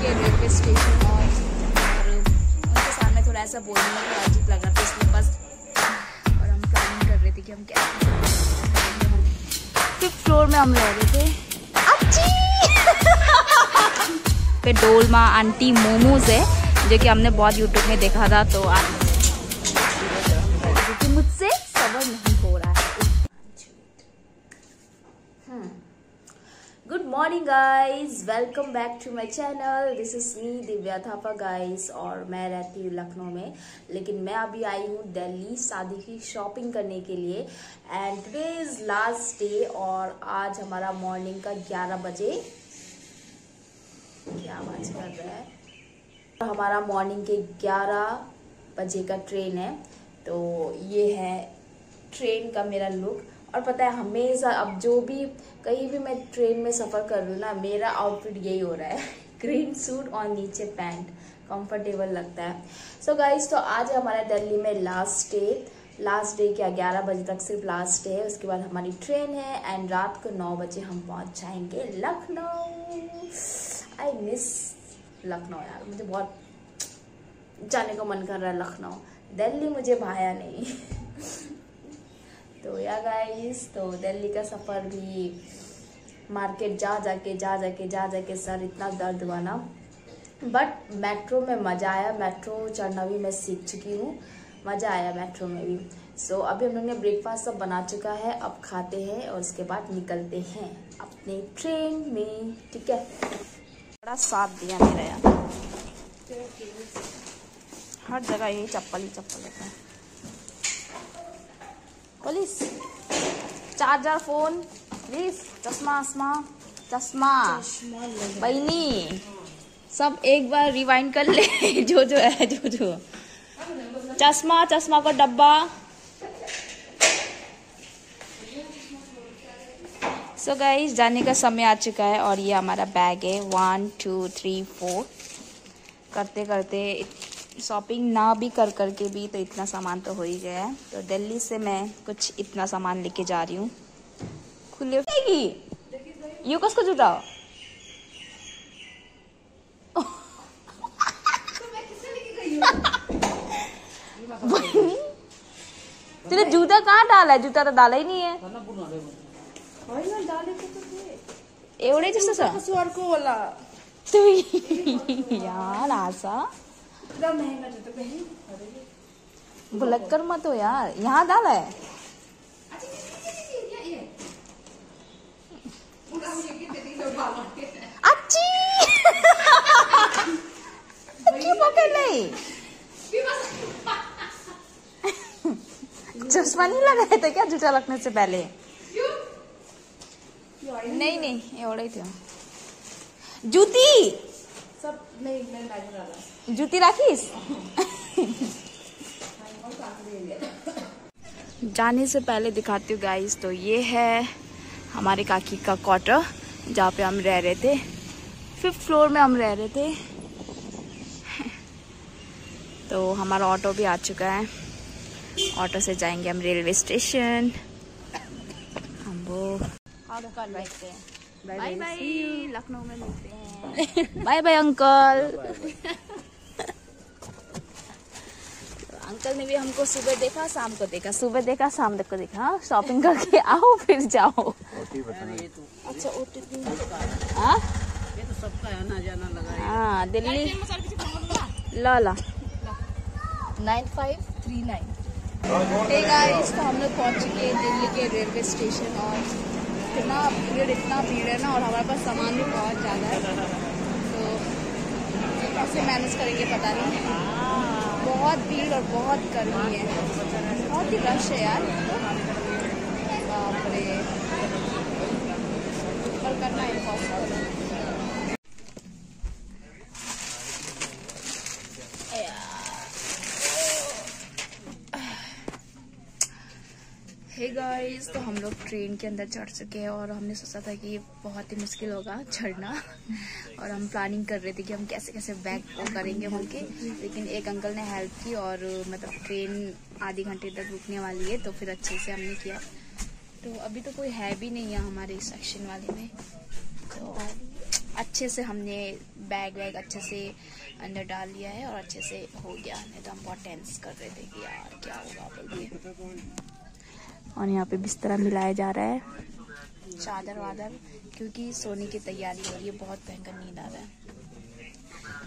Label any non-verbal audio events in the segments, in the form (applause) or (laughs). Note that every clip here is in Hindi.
के रेलवे स्टेशन और उनके सामने थोड़ा ऐसा बोलने में थोड़ा अजीब लग रहा था, इसलिए बस और हम प्लानिंग कर रहे थे कि हम क्या फिफ्थ फ्लोर में हम रह रहे थे। पे (laughs) डोलमा आंटी मोमोज है, जो कि हमने बहुत यूट्यूब में देखा था तो आज morning guys welcome back to my channel this is me Divya Thapa guys और मैं रहती हूँ लखनऊ में। लेकिन मैं अभी आई हूँ दिल्ली शादी की शॉपिंग करने के लिए। And today is last day और आज हमारा मॉर्निंग का 11 बजे। क्या आवाज़ कर रहा है? हमारा मॉर्निंग के 11 बजे का ट्रेन है। तो ये है ट्रेन का मेरा लुक और पता है, हमेशा अब जो भी कहीं भी मैं ट्रेन में सफ़र कर रही हूँ ना, मेरा आउटफिट यही हो रहा है। (laughs) ग्रीन सूट और नीचे पैंट कंफर्टेबल लगता है। सो so गाइज़ तो आज हमारा दिल्ली में लास्ट डे लास्ट डे क्या 11 बजे तक सिर्फ़ लास्ट डे है। उसके बाद हमारी ट्रेन है एंड रात को 9 बजे हम पहुँच जाएँगे लखनऊ। आई मिस लखनऊ यार। मुझे बहुत जाने का मन कर रहा है लखनऊ। दिल्ली मुझे भाया नहीं। (laughs) तो या गाइस तो दिल्ली का सफ़र भी मार्केट जा जाके जा जाके जा जाके सर इतना दर्द हुआ ना। बट मेट्रो में मज़ा आया मेट्रो चढ़ना भी मैं सीख चुकी हूँ। मज़ा आया मेट्रो में भी। सो so, अभी हम लोग ने ब्रेकफास्ट सब बना चुका है अब खाते हैं और उसके बाद निकलते हैं अपने ट्रेन में ठीक है? बड़ा साथ दिया मेरा यार। हर जगह यही चप्पल ही चप्पल रहता है। पुलिस चार्जर फ़ोन प्लीज़ चश्मा आसमा चश्मा बहनी। सब एक बार रिवाइंड कर ले। (laughs) जो जो है जो जो। चश्मा चश्मा का डब्बा। सो so गाइस जाने का समय आ चुका है और ये हमारा बैग है। वन टू थ्री फोर करते करते शॉपिंग ना भी कर करके भी तो इतना सामान तो हो ही गया है। तो दिल्ली से मैं कुछ इतना सामान लेके जा रही हूँ। खुले यू कसको जुटा तेरे जूता कहाँ डाला है? जूता तो डाला ही नहीं है। एवढे जसं वाला तू यार आसा इतना महँगा देते बहन। भुलक्कर मत हो यार यहाँ डाला है। अच्छी (laughs) क्यों पकड़ नहीं चश्मा नहीं लगाया था क्या जूता रखने से पहले? नहीं नहीं एवढं थे। जूती! सब नहीं मैं बैग डाला जूती राखीस? जाने से पहले दिखाती हूँ गाइस तो ये है हमारे काकी का क्वार्टर जहाँ पे हम रह रहे थे। फिफ्थ फ्लोर में हम रह रहे थे। तो हमारा ऑटो भी आ चुका है। ऑटो से जाएँगे हम रेलवे स्टेशन हम वो बैठते हैं। बाय बाय लखनऊ में मिलते हैं बाय बाय अंकल अंकल ने भी हमको सुबह देखा शाम को देखा। सुबह देखा शाम को देखा। हाँ शॉपिंग करके आओ फिर जाओ। अच्छा ओ हाँ? ये तो सबका है ना जाना लगा हाँ। दिल्ली। ला ला। Nine five three nine hey guys तो हम लोग पहुँच चुके हैं दिल्ली के रेलवे स्टेशन और इतना भीड़ इतना भीड़ है ना, और हमारे पास सामान भी बहुत ज़्यादा है। तो कैसे मैनेज करेंगे पता नहीं। बहुत भीड़ और बहुत गर्मी है। बहुत ही रश है यार। बाप रे। करना इम्पॉसिबल है। हे गाइस तो हम लोग ट्रेन के अंदर चढ़ चुके हैं और हमने सोचा था कि बहुत ही मुश्किल होगा चढ़ना। और हम प्लानिंग कर रहे थे कि हम कैसे कैसे बैग को करेंगे होके। लेकिन एक अंकल ने हेल्प की और मतलब ट्रेन आधे घंटे तक रुकने वाली है तो फिर अच्छे से हमने किया। तो अभी तो कोई है भी नहीं है हमारे सेक्शन वाले में। तो अच्छे से हमने बैग वैग अच्छे से अंदर डाल लिया है और अच्छे से हो गया। नहीं तो हम बहुत टेंस कर रहे थे कि यार क्या होगा, बोलिए। और यहाँ पे बिस्तरा मिलाया जा रहा है। चादर वादर क्योंकि सोने की तैयारी हो रही है बहुत भयंकर नींद आ रहा है।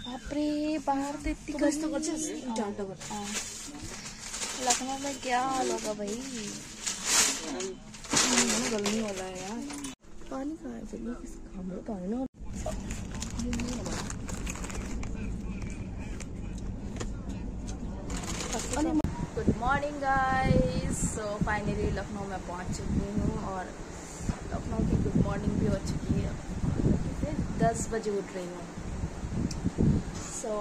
बाप रे बाहर तो गर्मी। गर्छस् डाँटो गर्छ हाँ। लखनऊ में क्या हाल होगा भाई? गर्मी होला यार। पानी कहाँ है चलिए हाम्रो त होइन good morning guys so finally Lucknow में पहुँच चुकी हूँ और लखनऊ की गुड मॉर्निंग भी हो चुकी है। फिर दस बजे उठ रही हूँ। सो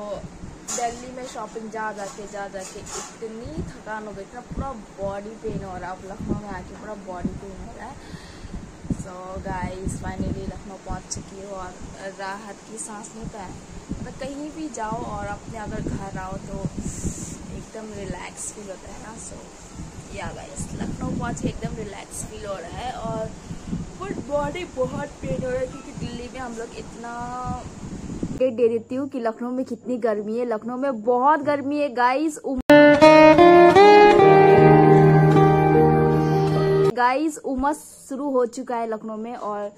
दिल्ली में शॉपिंग जा जा के, जा जा के इतनी थकान हो गई, इतना पूरा बॉडी पेन हो रहा है। अब लखनऊ में आके पूरा बॉडी पेन हो रहा है। सो गाइस फाइनली लखनऊ पहुँच चुकी हूँ और राहत की सांस लेता है। मतलब कहीं भी जाओ और अपने अगर घर आओ तो एकदम रिलैक्स फील होता है ना सो या गाइस लखनऊ पहुँच के एकदम रिलैक्स फील हो रहा है और फुल बॉडी बहुत पेन हो रहा है क्योंकि दिल्ली में हम लोग इतना डेट दे देती हूँ कि लखनऊ में कितनी गर्मी है। लखनऊ में बहुत गर्मी है गाइस गाइस उमस शुरू हो चुका है लखनऊ में और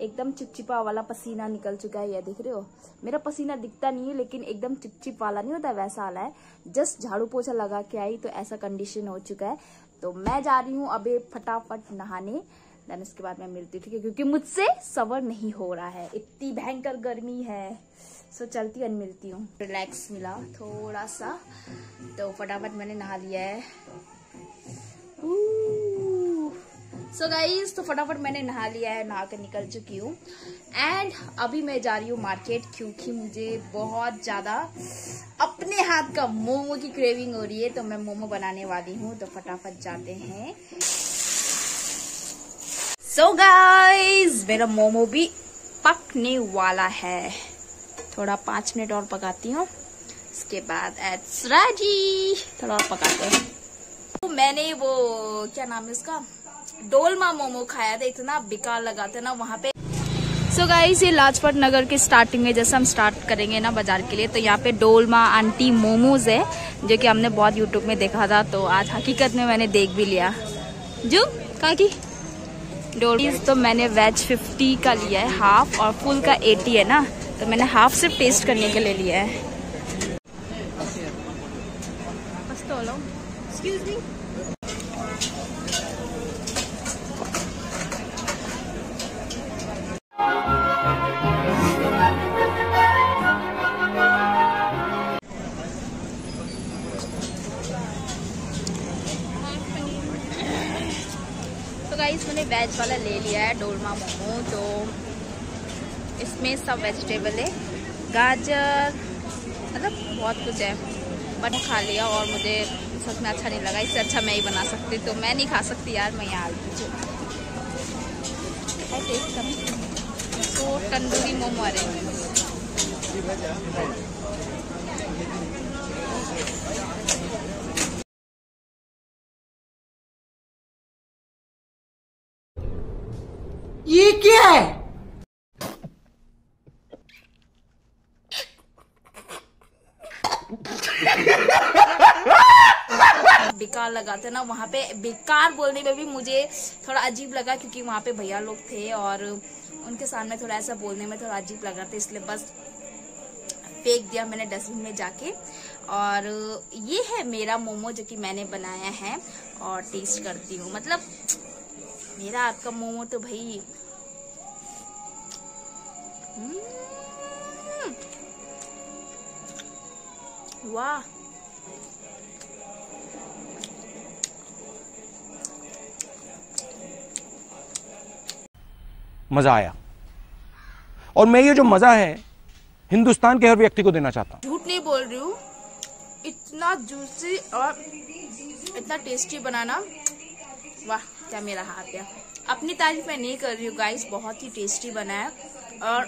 एकदम चिपचिपा वाला पसीना निकल चुका है, ये देख रहे हो? मेरा पसीना दिखता नहीं है, लेकिन एकदम चिपचिप वाला नहीं होता, वैसा वाला है। जस्ट झाड़ू पोछा लगा के आई तो ऐसा कंडीशन हो चुका है। तो मैं जा रही हूँ अभी फटाफट नहाने देन उसके बाद मैं मिलती हूँ, ठीक है? क्योंकि मुझसे सवर नहीं हो रहा है। इतनी भयंकर गर्मी है। सो चलती और मिलती हूँ। रिलैक्स मिला थोड़ा सा। तो फटाफट मैंने नहा लिया है। सो so गाइज़ तो फटाफट मैंने नहा लिया है, नहा कर निकल चुकी हूँ। एंड अभी मैं जा रही हूँ मार्केट क्योंकि मुझे बहुत ज़्यादा अपने हाथ का मोमो की क्रेविंग हो रही है तो मैं मोमो बनाने वाली हूँ तो फटाफट जाते हैं। सो गाइज़ मेरा मोमो भी पकने वाला है। थोड़ा पाँच मिनट और पकाती हूँ। उसके बाद एट्स रेडी थोड़ा और पकाते हैं। तो मैंने वो, क्या नाम है उसका? डोलमा मोमो खाया था, इतना बेकार लगा था ना वहाँ पे। सो so गाइस ये लाजपत नगर के स्टार्टिंग में जैसे हम स्टार्ट करेंगे ना बाज़ार के लिए तो यहाँ पे डोलमा आंटी मोमोज है, जो कि हमने बहुत यूट्यूब में देखा था तो आज हकीकत में मैंने देख भी लिया। जो, कहा की? डोल तो मैंने वेज 50 का लिया है हाफ़ और फुल का 80 है ना तो मैंने हाफ़ सिर्फ़ टेस्ट करने के लिए लिया है। वेज वाला ले लिया है डोलमा मोमो तो इसमें सब वेजिटेबल है। गाजर मतलब बहुत कुछ है। बट खा लिया और मुझे सच में अच्छा नहीं लगा। इससे अच्छा मैं ही बना सकती तो मैं नहीं खा सकती यार, मैं यहाँ आ टेस्ट तो तंदूरी मोमो आ रहे ये क्या है बेकार लगा था ना, वहाँ पे बेकार बोलने में भी मुझे थोड़ा अजीब लगा क्योंकि वहाँ पे भैया लोग थे और उनके सामने थोड़ा ऐसा बोलने में थोड़ा अजीब लगा था, इसलिए बस फेंक दिया मैंने डस्टबिन में जाके और ये है मेरा मोमो जो कि मैंने बनाया है और टेस्ट करती हूँ मतलब मेरा आपका मोमो तो भाई। वाह मज़ा आया। और मैं ये जो मज़ा है हिंदुस्तान के हर व्यक्ति को देना चाहता हूँ। झूठ नहीं बोल रही हूँ। इतना जूसी और इतना टेस्टी बनाना। वाह क्या मेरा हाथ है अपनी तारीफ़ मैं नहीं कर रही हूँ गाइस बहुत ही टेस्टी बनाया और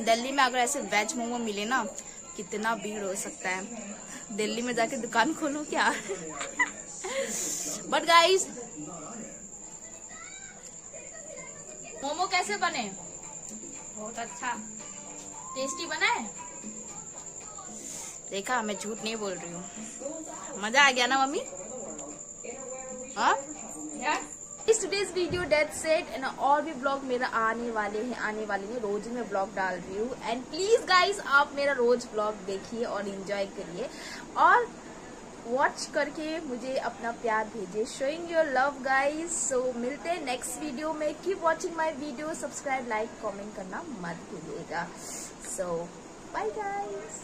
दिल्ली में अगर ऐसे वेज मोमो मिले ना, कितना भीड़ हो सकता है। दिल्ली में जाके दुकान खोलूं क्या? बट गाइस मोमो कैसे बने? बहुत अच्छा। टेस्टी बना है? देखा, मैं झूठ नहीं बोल रही हूँ। मज़ा आ गया ना, मम्मी? हाँ? इस टुडेज वीडियो डेथ सेट एंड और भी ब्लॉग मेरा आने वाले हैं, आने वाले हैं। रोज मैं ब्लॉग डाल रही हूँ। एंड प्लीज़ गाइज़ आप मेरा रोज ब्लॉग देखिए और एंजॉय करिए। और वॉच करके मुझे अपना प्यार भेजिए। Showing your love guys so मिलते हैं नेक्स्ट वीडियो में। Keep watching my video subscribe like comment करना मत भूलिएगा। सो बाय गाइज़